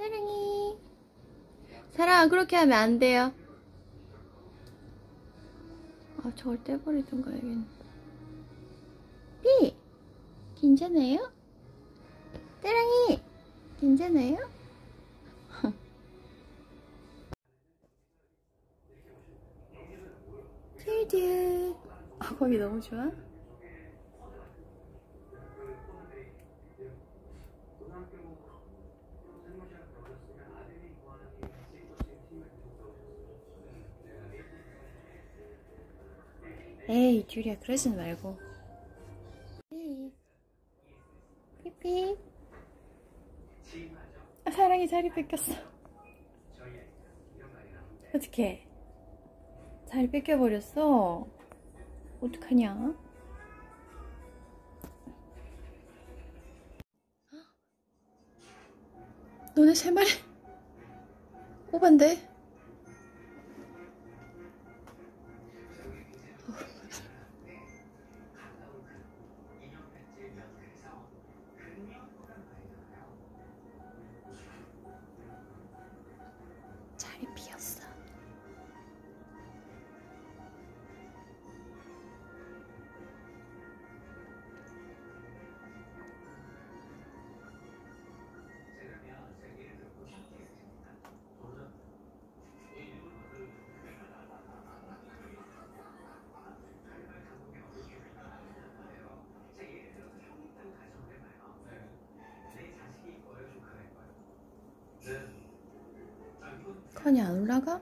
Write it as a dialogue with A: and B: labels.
A: 사랑해. 사랑아, 그렇게 하면 안 돼요. 아, 저걸 떼버리던가 야겠네. 삐! 괜찮아요? 사랑이! 괜찮아요? 듀듀. 아, 거기 너무 좋아? 에이, 듀리야, 그러지 말고. 에이. 삐삐. 아, 사랑이 자리 뺏겼어. 어떡해. 자리 뺏겨버렸어. 어떡하냐? 너네 세 마리 오반데? 컨이 안 올라가?